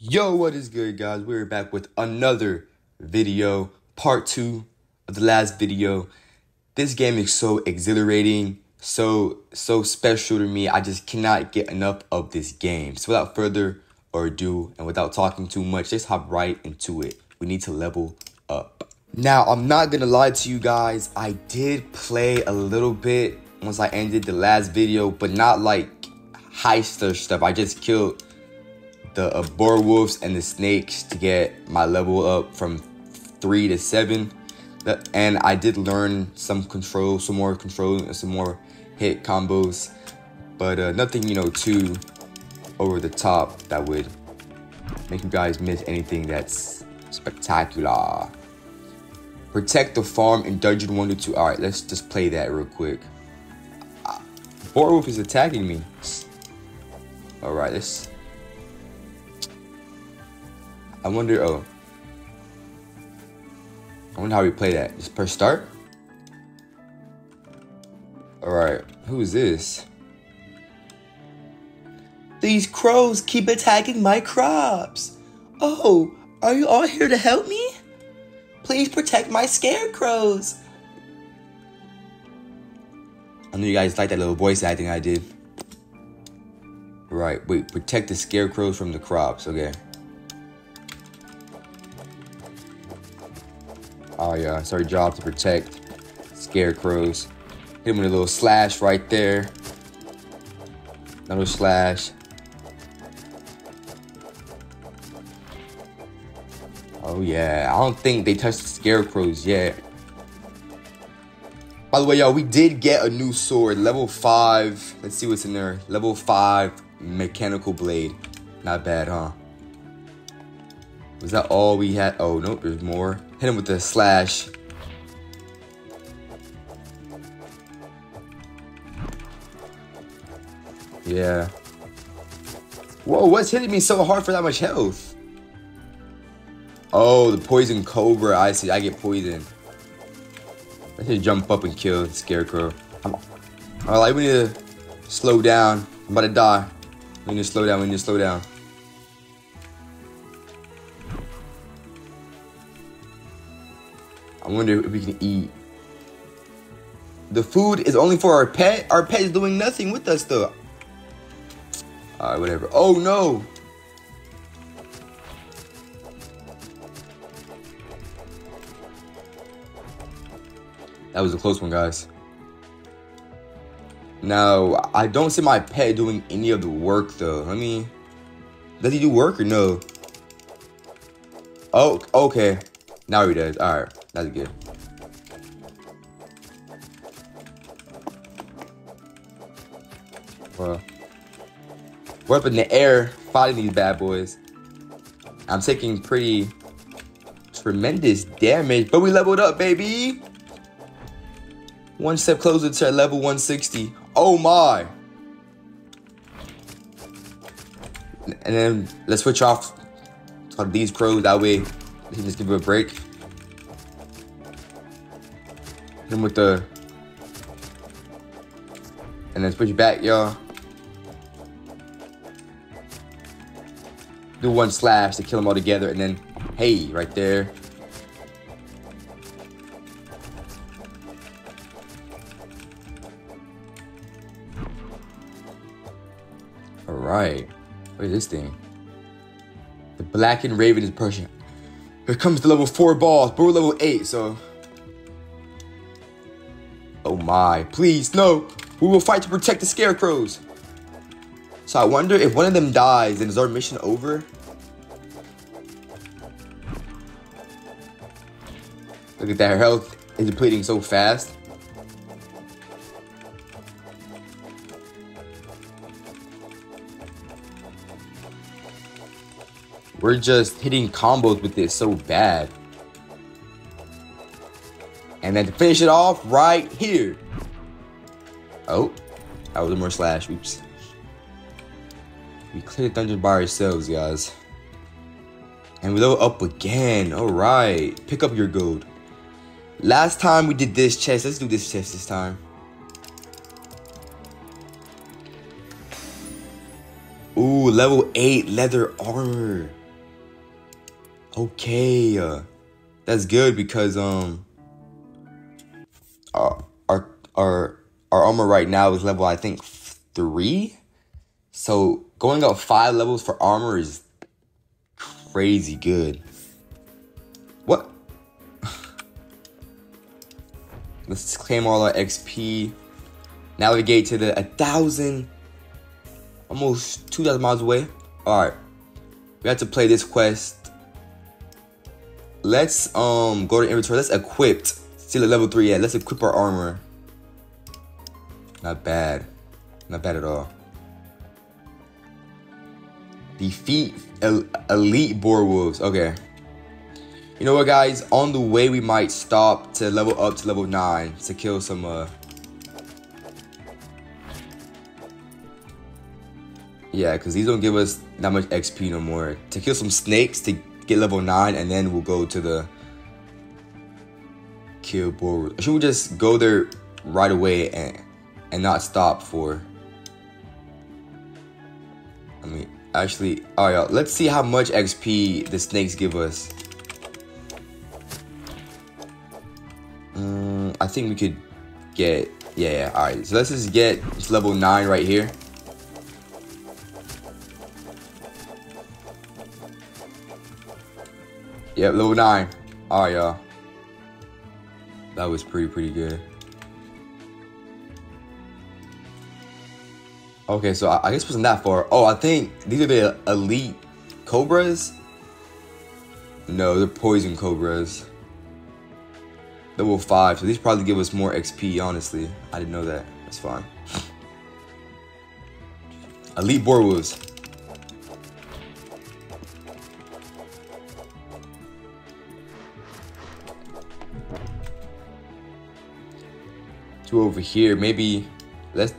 Yo, what is good, guys? We're back with another video, part two of the last video. This game is so exhilarating, so so special to me. I just cannot get enough of this game. So without further ado, and without talking too much, let's hop right into it. We need to level up. Now, I'm not gonna lie to you guys. I did play a little bit once I ended the last video, but not like heister stuff. I just killed the uh, boar wolves and the snakes to get my level up from three to seven. And I did learn some control, some more control, and some more hit combos, but uh, nothing, you know, too over the top that would make you guys miss anything that's spectacular. Protect the farm in Dungeon 1 to 2. Alright, let's just play that real quick. Uh, Boarwolf is attacking me. Alright, let's... I wonder, oh. I wonder how we play that. Just press start? Alright, who is this? These crows keep attacking my crops. Oh, are you all here to help me? Please protect my scarecrows. I know you guys like that little voice acting I did. Right, wait, protect the scarecrows from the crops, okay. Oh yeah, it's our job to protect scarecrows. Hit him with a little slash right there. Another slash. Oh yeah, I don't think they touched the scarecrows yet. By the way, y'all, we did get a new sword, level 5. Let's see what's in there. Level 5 mechanical blade. Not bad, huh? Was that all we had? Oh, nope, there's more. Hit him with the slash. Yeah. Whoa, what's hitting me so hard for that much health? Oh, the poison cobra. I see. I get poisoned. I should jump up and kill the scarecrow. I'm, Alright, we need to slow down. I'm about to die. We need to slow down. We need to slow down. I wonder if we can eat. The food is only for our pet. Our pet is doing nothing with us though. Alright, whatever. Oh no! That was a close one, guys. Now, I don't see my pet doing any of the work, though. I mean, Does he do work or no? Oh, okay. Now he does. Alright, that's good. Well, we're up in the air fighting these bad boys. I'm taking pretty tremendous damage, but we leveled up, baby. One step closer to level 160. Oh my. And then let's switch off to these crows. That way, we can just give it a break. Then with the... And then switch back, y'all. Do one slash to kill them all together. And then, hey, right there. Alright. What is this thing? The Blackened Raven is pushing. Here comes the level 4 boss, but we're level 8, so... My, please, no! We will fight to protect the scarecrows! So I wonder if one of them dies, then is our mission over? Look at that, her health is depleting so fast. We're just hitting combos with this so bad. And then to finish it off, right here. Oh, that was a more slash. Oops. We cleared the dungeon by ourselves, guys. And we level up again. Alright. Pick up your gold. Last time we did this chest. Let's do this chest this time. Ooh, level 8 leather armor. Okay, uh, that's good because um, our our our our armor right now is level I think three, so going up five levels for armor is crazy good. What? Let's claim all our XP. Navigate to the a thousand, almost two thousand miles away. All right, we have to play this quest let's um go to inventory. Let's equip. See the level three. Yeah, let's equip our armor. Not bad. Not bad at all. Defeat el elite boar wolves. Okay. You know what, guys? On the way, we might stop to level up to level nine to kill some. uh Yeah, because these don't give us that much XP no more. To kill some snakes to get level 9, and then we'll go to the kill boar. Should we just go there right away and and not stop for? I mean, actually, all right, let's see how much XP the snakes give us. Um, I think we could get, yeah, yeah, all right. So let's just get level nine right here. Yep, level 9. Alright, y'all. That was pretty, pretty good. Okay, so I, I guess it wasn't that far. Oh, I think these are the elite cobras? No, they're poison cobras. Level 5, so these probably give us more XP, honestly. I didn't know that. That's fine. Elite boar wolves. to over here. Maybe let's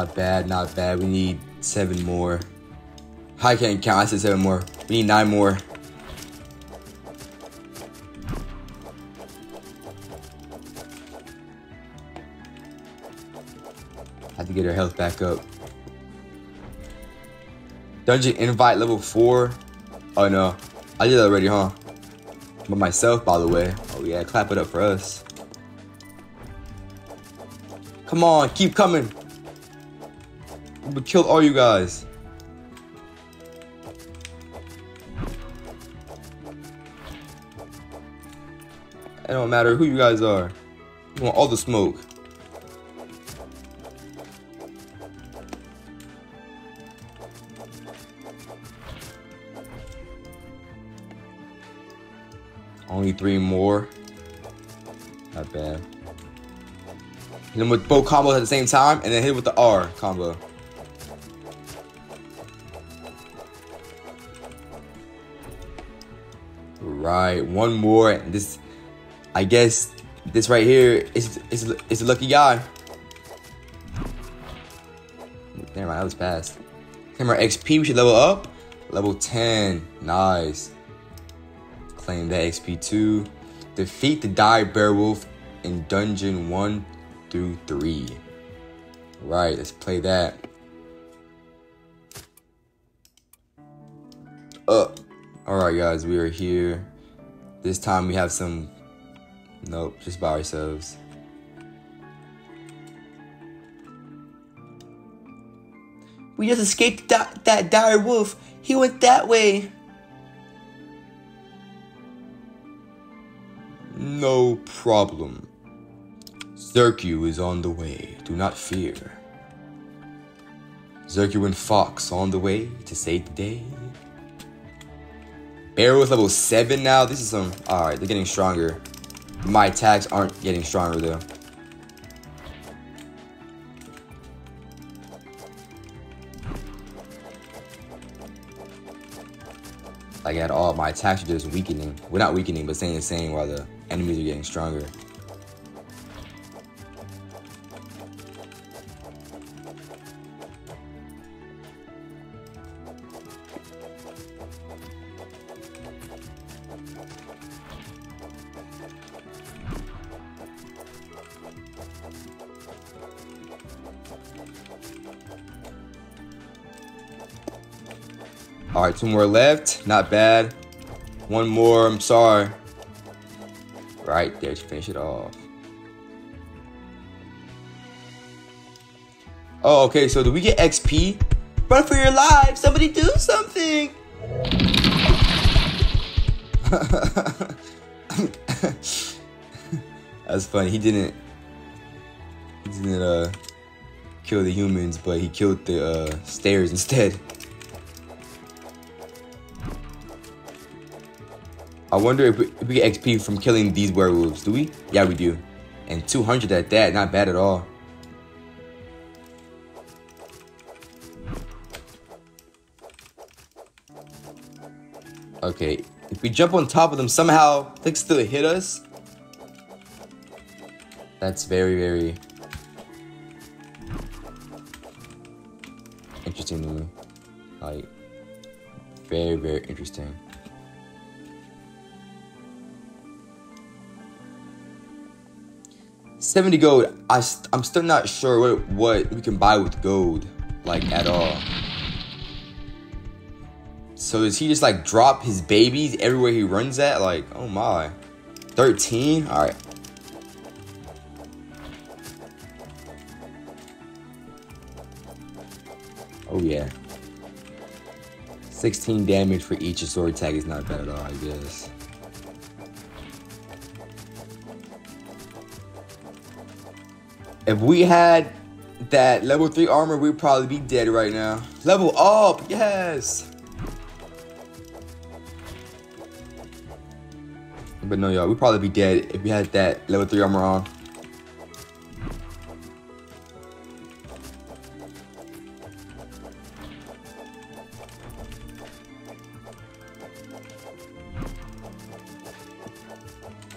Not bad, not bad. We need seven more. I can't count. I said seven more. We need nine more. Have to get her health back up. Dungeon invite level four. Oh no, I did that already, huh? But myself, by the way. Oh yeah, clap it up for us. Come on, keep coming. We killed all you guys. It don't matter who you guys are. You want all the smoke. Only three more. Not bad. Hit them with both combos at the same time, and then hit with the R combo. Right, one more. This, I guess, this right here is is is a lucky guy. Mind, that was fast. Camera XP, we should level up. Level 10, nice. Claim that XP too. Defeat the dire bear wolf in dungeon one through three. Right, let's play that. Alright guys, we are here. This time we have some Nope, just by ourselves. We just escaped that, that dire wolf. He went that way. No problem. Zerku is on the way. Do not fear. Zerku and Fox on the way to save the day. Arrow is level 7 now. This is some... Alright, they're getting stronger. My attacks aren't getting stronger, though. Like at all, my attacks are just weakening. We're not weakening, but staying the same while the enemies are getting stronger. All right, two more left. Not bad. One more. I'm sorry. Right there to finish it off. Oh, okay. So do we get XP? Run for your life! Somebody do something! That's funny. He didn't. He didn't uh kill the humans, but he killed the uh, stairs instead. I wonder if we, if we get XP from killing these werewolves. Do we? Yeah, we do. And 200 at that. Not bad at all. Okay. If we jump on top of them, somehow they still hit us. That's very, very interesting to me. Like, very, very interesting. 70 gold, I, I'm still not sure what, what we can buy with gold, like, at all. So does he just, like, drop his babies everywhere he runs at? Like, oh my. 13? Alright. Oh yeah. 16 damage for each sword tag is not bad at all, I guess. If we had that level 3 armor, we'd probably be dead right now. Level up, yes! But no, y'all, we'd probably be dead if we had that level 3 armor on.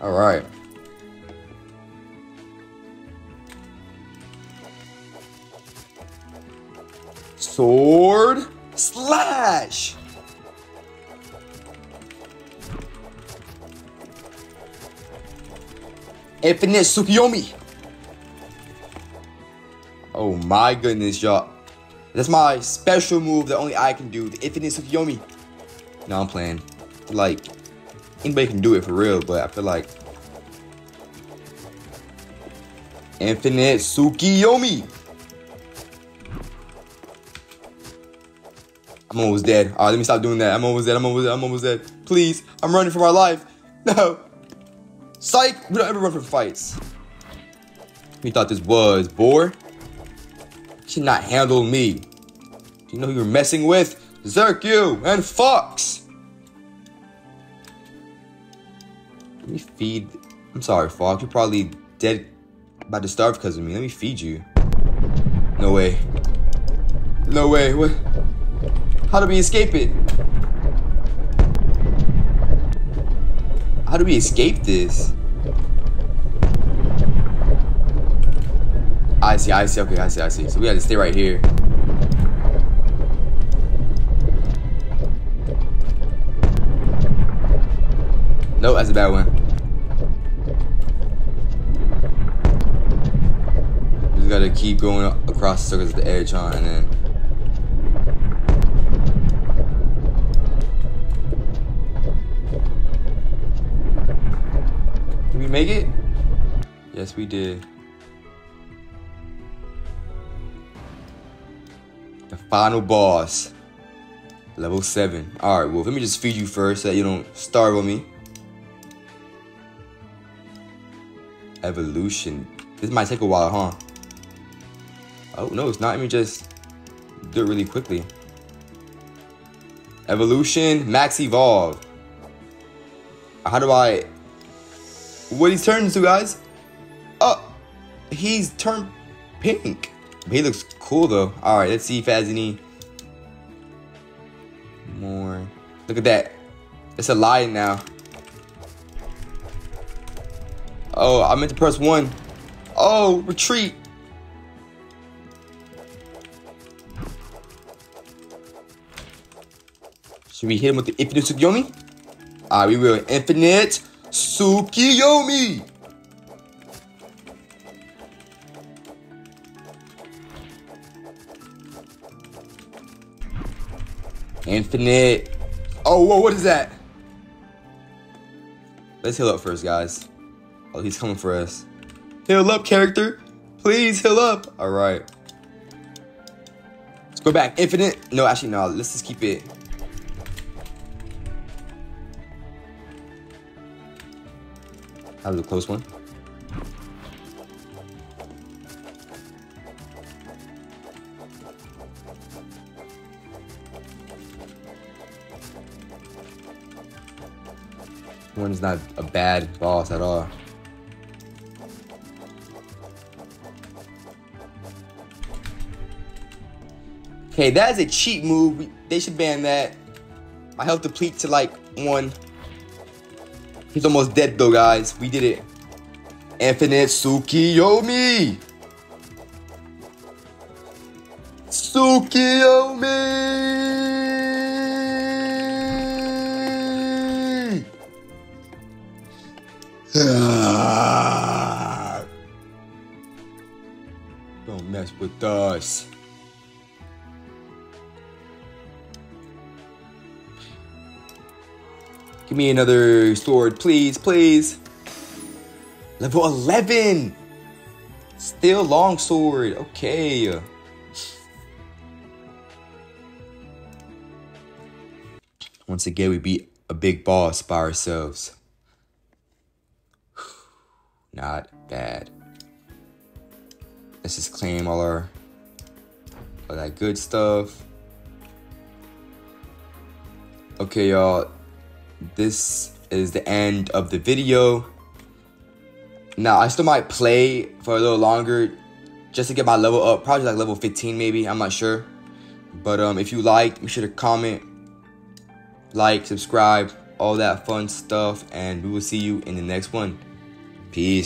All Sword slash. Infinite Tsukiyomi. Oh my goodness, y'all. That's my special move that only I can do. The Infinite Tsukiyomi. No, I'm playing. Like, anybody can do it for real, but I feel like Infinite Tsukiyomi. I'm almost dead. All right, let me stop doing that. I'm almost dead. I'm almost dead. I'm almost dead. Please, I'm running for my life. No. Psych. We don't ever run from fights. You thought this was, boar? Should not handle me. Do you know who you're messing with? Zerku and Fox. Let me feed. I'm sorry, Fox. You're probably dead, about to starve because of me. Let me feed you. No way. No way. What? How do we escape it? How do we escape this? I see, I see, okay, I see, I see. So we to stay right here. Nope, that's a bad one. Just gotta keep going across the circles of the edge, huh? And then make it? Yes, we did. The final boss. Level 7. Alright, well, let me just feed you first so that you don't starve on me. Evolution. This might take a while, huh? Oh, no, it's not. Let me just do it really quickly. Evolution, max evolve. How do I what he's turned into, guys. Oh, he's turned pink. He looks cool though. All right, let's see if he has any more. Look at that. It's a lion now. Oh, I meant to press one. Oh, retreat. Should we hit him with the infinite Tsukiyomi? Alright, we will. Infinite Tsukiyomi! Infinite. Oh, whoa, what is that? Let's heal up first, guys. Oh, he's coming for us. Heal up, character. Please heal up. All right. Let's go back. Infinite. No, actually, no. Let's just keep it. That was a close one. One's not a bad boss at all. Okay, that is a cheat move. They should ban that. My health deplete to like one. He's almost dead though, guys. We did it. Infinite Tsukiyomi! Tsukiyomi! Don't mess with us. Give me another sword, please, please. Level 11! Still long sword, okay. Once again, we beat a big boss by ourselves. Not bad. Let's just claim all our all that good stuff. Okay, y'all this is the end of the video. Now, I still might play for a little longer just to get my level up. Probably like level 15 maybe. I'm not sure. But um, if you like, be sure to comment, like, subscribe, all that fun stuff. And we will see you in the next one. Peace.